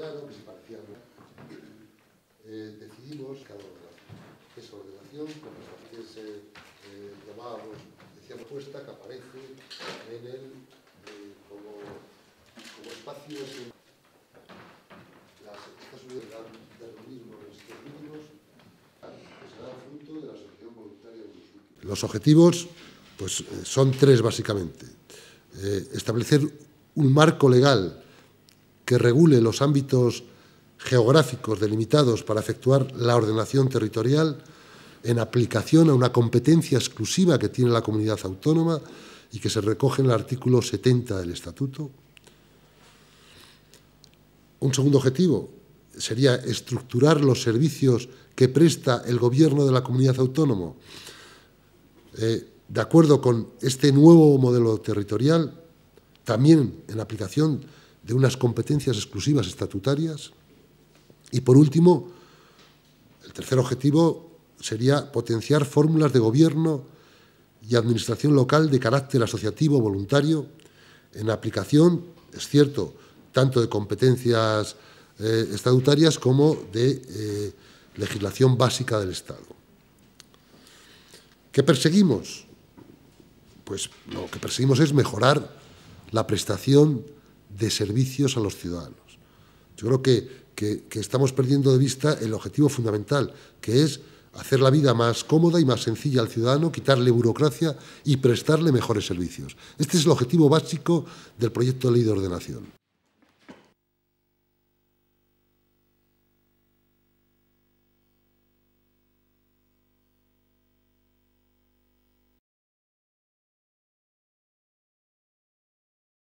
claro, que se parecía a eh, decidimos cada ordenación. Esa ordenación, como que se eh, llamábamos, decía propuesta, que aparece en el, eh, como, como espacios las, estas unidades mismo en estos mínimos serán fruto de la asociación voluntaria de los. Los objetivos pues, eh, son tres básicamente. Eh, establecer un marco legal que regule los ámbitos geográficos delimitados para efectuar la ordenación territorial en aplicación a una competencia exclusiva que tiene la comunidad autónoma y que se recoge en el artículo 70 del Estatuto. Un segundo objetivo sería estructurar los servicios que presta el gobierno de la comunidad autónoma eh, de acuerdo con este nuevo modelo territorial, también en aplicación de unas competencias exclusivas estatutarias. Y por último, el tercer objetivo sería potenciar fórmulas de gobierno y administración local de carácter asociativo voluntario en aplicación, es cierto, tanto de competencias eh, estatutarias como de eh, legislación básica del Estado. ¿Qué perseguimos? pues lo que perseguimos es mejorar la prestación de servicios a los ciudadanos. Yo creo que, estamos perdiendo de vista el objetivo fundamental, que es hacer la vida más cómoda y más sencilla al ciudadano, quitarle burocracia y prestarle mejores servicios. Este es el objetivo básico del proyecto de ley de ordenación.